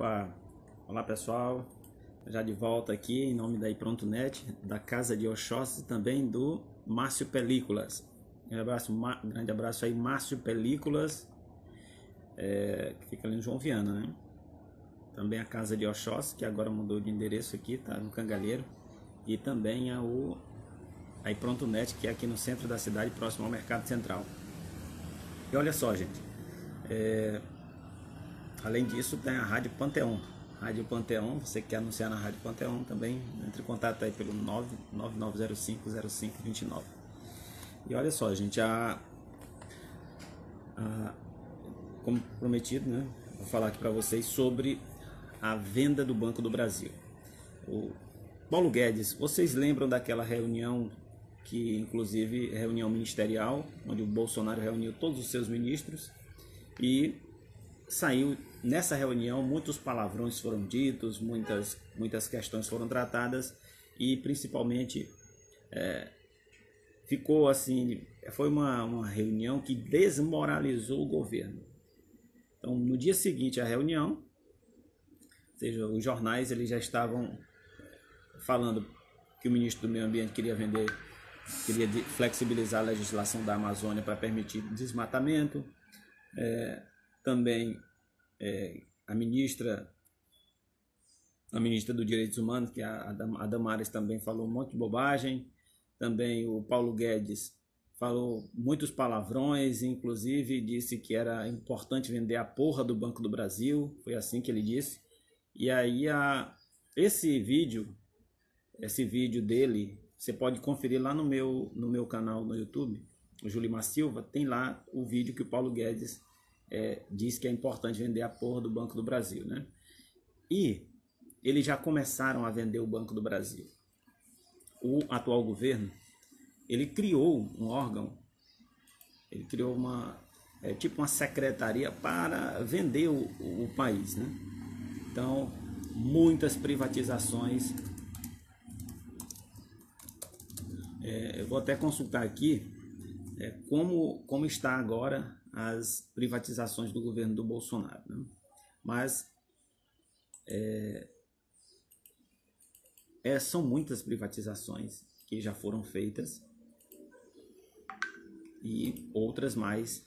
Opa, olá pessoal, já de volta aqui em nome da iPronto.net, da Casa de Oxóssi e também do Márcio Películas. Grande abraço, grande abraço aí, Márcio Películas, é, que fica ali no João Viana, né? Também a Casa de Oxóssi, que agora mudou de endereço aqui, tá no Cangalheiro. E também a, o, a iPronto.net, que é aqui no centro da cidade, próximo ao Mercado Central. E olha só, gente, é, Além disso, tem a Rádio Panteão. Rádio Panteão, você quer anunciar na Rádio Panteão também, entre em contato aí pelo 999050529. E olha só, gente, a, a como prometido, né? Vou falar aqui para vocês sobre a venda do Banco do Brasil. O Paulo Guedes, vocês lembram daquela reunião que inclusive reunião ministerial, onde o Bolsonaro reuniu todos os seus ministros e saiu nessa reunião muitos palavrões foram ditos, muitas muitas questões foram tratadas e principalmente é, ficou assim, foi uma, uma reunião que desmoralizou o governo. Então, no dia seguinte à reunião, ou seja, os jornais eles já estavam falando que o ministro do Meio Ambiente queria vender, queria flexibilizar a legislação da Amazônia para permitir desmatamento. É, também é, a ministra a ministra dos Direitos Humanos, que é a, a Damares também falou um monte de bobagem, também o Paulo Guedes falou muitos palavrões, inclusive disse que era importante vender a porra do Banco do Brasil, foi assim que ele disse. E aí a, esse vídeo, esse vídeo dele, você pode conferir lá no meu, no meu canal no YouTube, o Julimar Silva, tem lá o vídeo que o Paulo Guedes é, diz que é importante vender a porra do Banco do Brasil, né? E eles já começaram a vender o Banco do Brasil. O atual governo, ele criou um órgão, ele criou uma, é, tipo uma secretaria para vender o, o, o país, né? Então, muitas privatizações. É, eu vou até consultar aqui é, como, como está agora as privatizações do governo do Bolsonaro. Né? Mas é, é, são muitas privatizações que já foram feitas e outras mais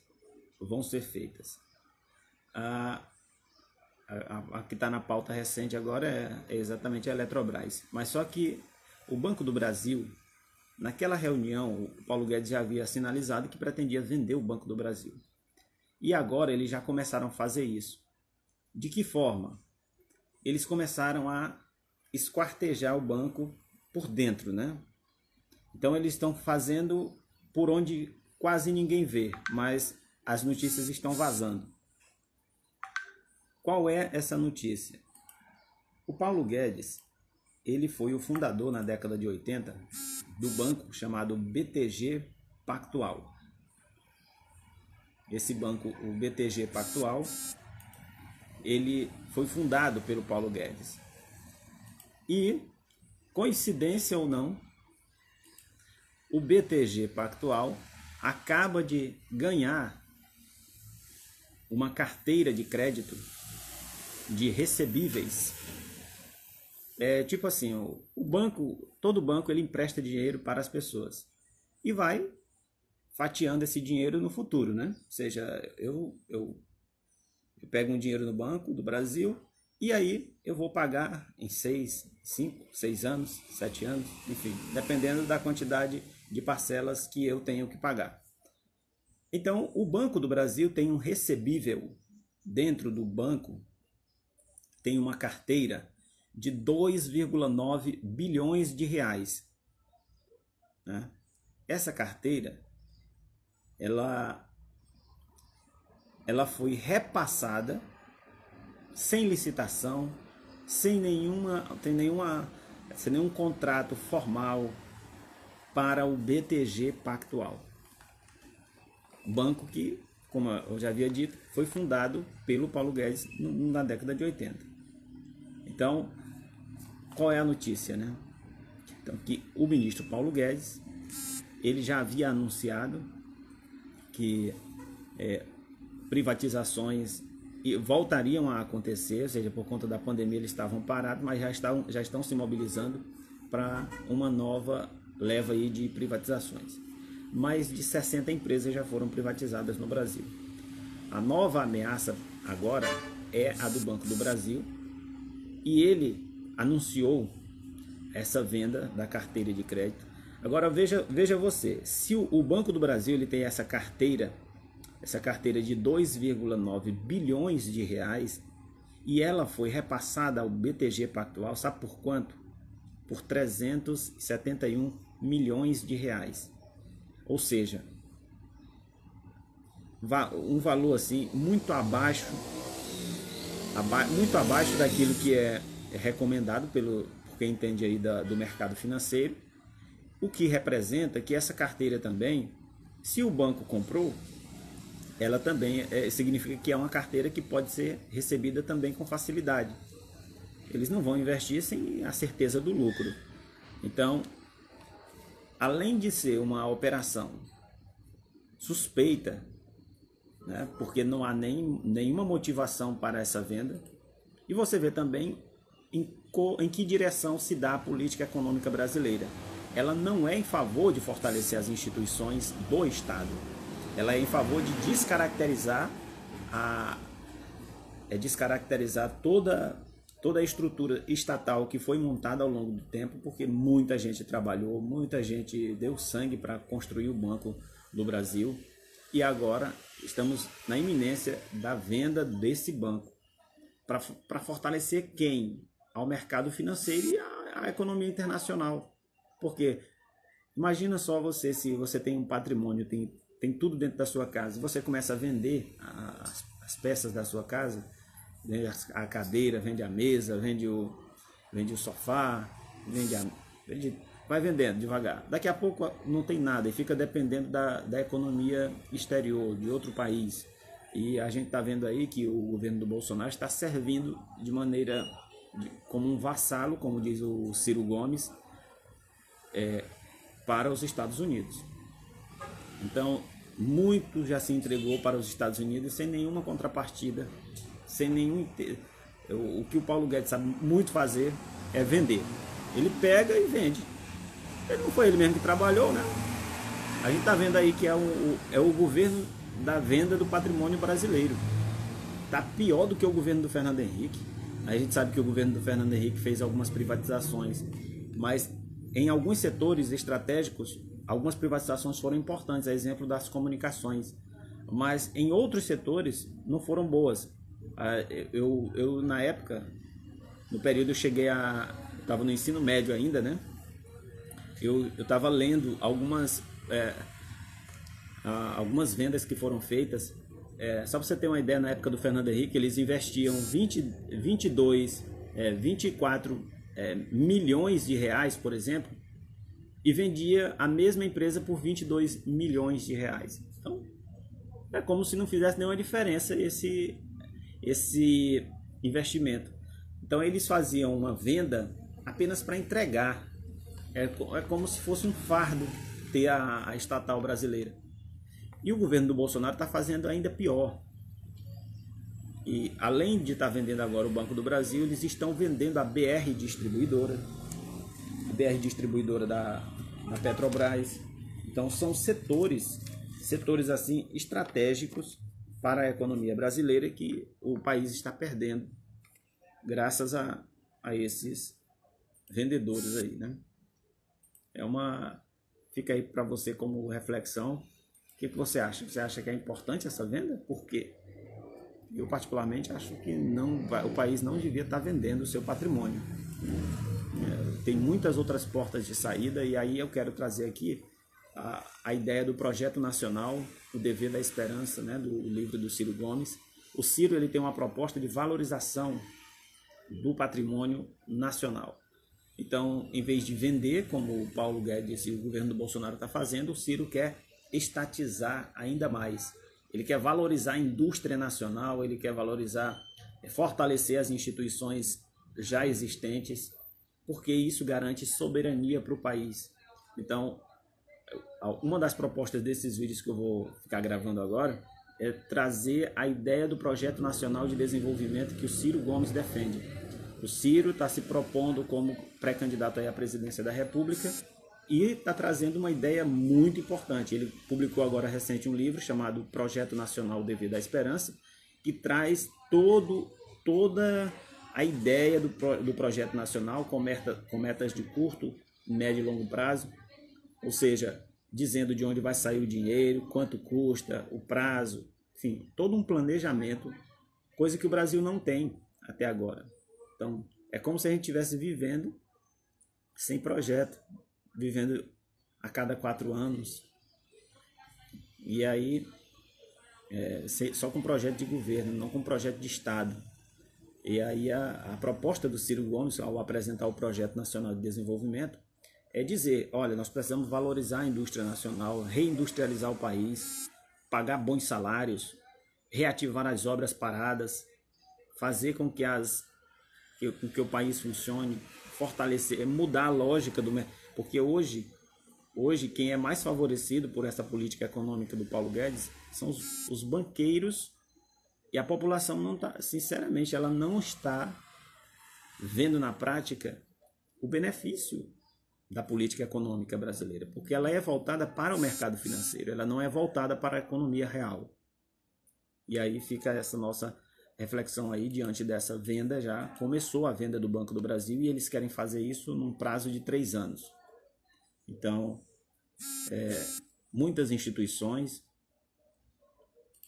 vão ser feitas. A, a, a que está na pauta recente agora é, é exatamente a Eletrobras. Mas só que o Banco do Brasil, naquela reunião, o Paulo Guedes já havia sinalizado que pretendia vender o Banco do Brasil. E agora eles já começaram a fazer isso. De que forma? Eles começaram a esquartejar o banco por dentro, né? Então eles estão fazendo por onde quase ninguém vê, mas as notícias estão vazando. Qual é essa notícia? O Paulo Guedes, ele foi o fundador na década de 80 do banco chamado BTG Pactual. Esse banco, o BTG Pactual, ele foi fundado pelo Paulo Guedes. E, coincidência ou não, o BTG Pactual acaba de ganhar uma carteira de crédito de recebíveis. É tipo assim, o banco, todo banco ele empresta dinheiro para as pessoas e vai fatiando esse dinheiro no futuro, né? Ou seja, eu, eu, eu pego um dinheiro no banco do Brasil e aí eu vou pagar em seis, cinco, seis anos, sete anos, enfim, dependendo da quantidade de parcelas que eu tenho que pagar. Então, o Banco do Brasil tem um recebível dentro do banco, tem uma carteira de 2,9 bilhões de reais. Né? Essa carteira ela ela foi repassada sem licitação, sem nenhuma, sem nenhuma, sem nenhum contrato formal para o BTG Pactual. Banco que, como eu já havia dito, foi fundado pelo Paulo Guedes na década de 80. Então, qual é a notícia, né? Então, que o ministro Paulo Guedes, ele já havia anunciado que é, privatizações voltariam a acontecer, ou seja, por conta da pandemia eles estavam parados, mas já estão, já estão se mobilizando para uma nova leva aí de privatizações. Mais de 60 empresas já foram privatizadas no Brasil. A nova ameaça agora é a do Banco do Brasil e ele anunciou essa venda da carteira de crédito. Agora veja, veja você, se o, Banco do Brasil ele tem essa carteira, essa carteira de 2,9 bilhões de reais e ela foi repassada ao BTG Pactual, sabe por quanto? Por 371 milhões de reais. Ou seja, um valor assim muito abaixo muito abaixo daquilo que é recomendado pelo por quem entende aí da, do mercado financeiro, o que representa que essa carteira também, se o banco comprou, ela também é, significa que é uma carteira que pode ser recebida também com facilidade. Eles não vão investir sem a certeza do lucro. Então, além de ser uma operação suspeita, né, porque não há nem, nenhuma motivação para essa venda, e você vê também em, em que direção se dá a política econômica brasileira. Ela não é em favor de fortalecer as instituições do Estado. Ela é em favor de descaracterizar a é descaracterizar toda toda a estrutura estatal que foi montada ao longo do tempo, porque muita gente trabalhou, muita gente deu sangue para construir o Banco do Brasil e agora estamos na iminência da venda desse banco para fortalecer quem? Ao mercado financeiro e à, à economia internacional. Porque imagina só você, se você tem um patrimônio, tem, tem tudo dentro da sua casa, você começa a vender as, as peças da sua casa, vende a cadeira, vende a mesa, vende o, vende o sofá, vende, a, vende vai vendendo devagar. Daqui a pouco não tem nada e fica dependendo da, da economia exterior, de outro país. E a gente está vendo aí que o governo do Bolsonaro está servindo de maneira de, como um vassalo, como diz o Ciro Gomes, é, para os Estados Unidos. Então, muito já se entregou para os Estados Unidos sem nenhuma contrapartida sem nenhum. O que o Paulo Guedes sabe muito fazer é vender. Ele pega e vende. Ele não foi ele mesmo que trabalhou, né? A gente está vendo aí que é o, é o governo da venda do patrimônio brasileiro. Tá pior do que o governo do Fernando Henrique. A gente sabe que o governo do Fernando Henrique fez algumas privatizações, mas em alguns setores estratégicos, algumas privatizações foram importantes, a exemplo das comunicações. Mas em outros setores não foram boas. Ah, eu, eu na época, no período eu cheguei a. estava no ensino médio ainda, né? Eu estava lendo algumas, é, algumas vendas que foram feitas. É, só para você ter uma ideia, na época do Fernando Henrique, eles investiam 20, 22, é, 24 é, milhões de reais, por exemplo, e vendia a mesma empresa por 22 milhões de reais. Então, é como se não fizesse nenhuma diferença esse, esse investimento. Então eles faziam uma venda apenas para entregar. É, é, como se fosse um fardo ter a, a estatal brasileira. E o governo do Bolsonaro está fazendo ainda pior. E além de estar tá vendendo agora o Banco do Brasil, eles estão vendendo a BR Distribuidora, a BR Distribuidora da, da Petrobras. Então são setores, setores assim estratégicos para a economia brasileira que o país está perdendo graças a, a esses vendedores aí, né? É uma fica aí para você como reflexão. O que, que você acha? Você acha que é importante essa venda? Por quê? Eu particularmente acho que não, o país não devia estar vendendo o seu patrimônio. É, tem muitas outras portas de saída e aí eu quero trazer aqui a, a ideia do projeto nacional o Dever da Esperança, né, do livro do Ciro Gomes. O Ciro ele tem uma proposta de valorização do patrimônio nacional. Então, em vez de vender, como o Paulo Guedes e o governo do Bolsonaro está fazendo, o Ciro quer estatizar ainda mais. Ele quer valorizar a indústria nacional, ele quer valorizar, é, fortalecer as instituições já existentes, porque isso garante soberania para o país. Então, uma das propostas desses vídeos que eu vou ficar gravando agora é trazer a ideia do projeto nacional de desenvolvimento que o Ciro Gomes defende. O Ciro está se propondo como pré-candidato à presidência da República e está trazendo uma ideia muito importante. Ele publicou agora recente um livro chamado Projeto Nacional Dever da Esperança, que traz todo, toda a ideia do, do projeto nacional com, meta, com metas de curto, médio e longo prazo, ou seja, dizendo de onde vai sair o dinheiro, quanto custa, o prazo, enfim, todo um planejamento, coisa que o Brasil não tem até agora. Então, é como se a gente estivesse vivendo sem projeto, vivendo a cada quatro anos. E aí, é, só com projeto de governo, não com projeto de Estado. E aí, a, a proposta do Ciro Gomes, ao apresentar o Projeto Nacional de Desenvolvimento, é dizer: olha, nós precisamos valorizar a indústria nacional, reindustrializar o país, pagar bons salários, reativar as obras paradas, fazer com que, as, com que o país funcione, fortalecer, mudar a lógica do mercado porque hoje, hoje quem é mais favorecido por essa política econômica do Paulo Guedes são os, os banqueiros e a população não está, sinceramente, ela não está vendo na prática o benefício da política econômica brasileira, porque ela é voltada para o mercado financeiro, ela não é voltada para a economia real. E aí fica essa nossa reflexão aí diante dessa venda já começou a venda do Banco do Brasil e eles querem fazer isso num prazo de três anos. Então, é, muitas instituições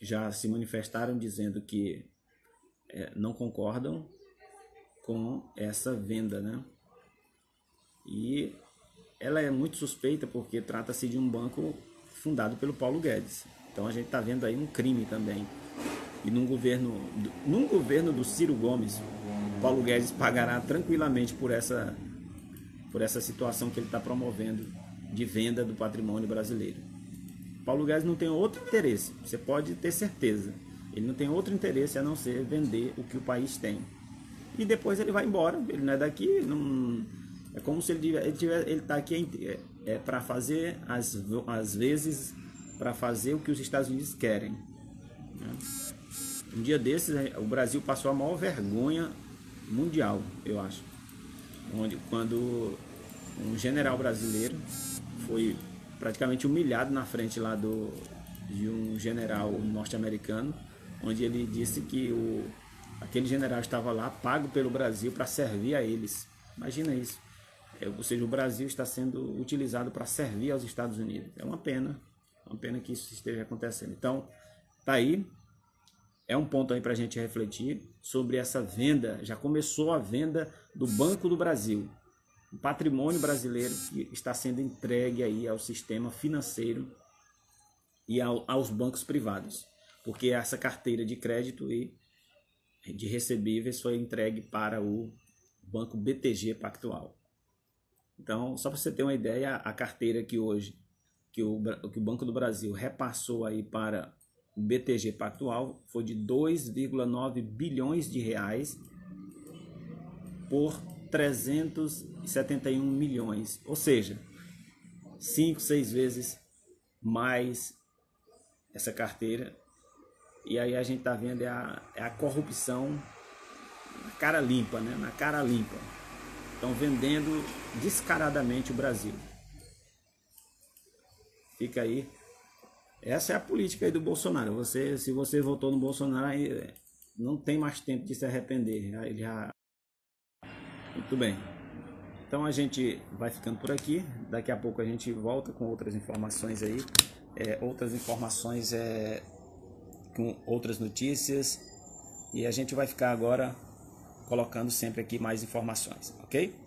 já se manifestaram dizendo que é, não concordam com essa venda, né? E ela é muito suspeita porque trata-se de um banco fundado pelo Paulo Guedes. Então a gente está vendo aí um crime também. E num governo, num governo do Ciro Gomes, Paulo Guedes pagará tranquilamente por essa por essa situação que ele está promovendo de venda do patrimônio brasileiro. Paulo Guedes não tem outro interesse, você pode ter certeza. Ele não tem outro interesse a não ser vender o que o país tem. E depois ele vai embora, ele não é daqui, não, é como se ele ele tiver, ele está aqui é, é para fazer as, vezes para fazer o que os Estados Unidos querem. Né? Um dia desses o Brasil passou a maior vergonha mundial, eu acho, onde quando um general brasileiro foi praticamente humilhado na frente lá do, de um general norte-americano, onde ele disse que o, aquele general estava lá pago pelo Brasil para servir a eles. Imagina isso. É, ou seja, o Brasil está sendo utilizado para servir aos Estados Unidos. É uma pena, uma pena que isso esteja acontecendo. Então, tá aí. É um ponto aí para a gente refletir sobre essa venda. Já começou a venda do Banco do Brasil o patrimônio brasileiro que está sendo entregue aí ao sistema financeiro e ao, aos bancos privados, porque essa carteira de crédito e de recebíveis foi entregue para o banco BTG Pactual. Então, só para você ter uma ideia, a carteira que hoje que o, que o Banco do Brasil repassou aí para o BTG Pactual foi de 2,9 bilhões de reais por 371 milhões, ou seja, 5, 6 vezes mais essa carteira. E aí a gente tá vendo é a, é a corrupção na cara limpa, né? Na cara limpa. Estão vendendo descaradamente o Brasil. Fica aí. Essa é a política aí do Bolsonaro. Você, se você votou no Bolsonaro, aí não tem mais tempo de se arrepender. Ele já muito bem. Então a gente vai ficando por aqui. Daqui a pouco a gente volta com outras informações aí. É, outras informações é, com outras notícias. E a gente vai ficar agora colocando sempre aqui mais informações, ok?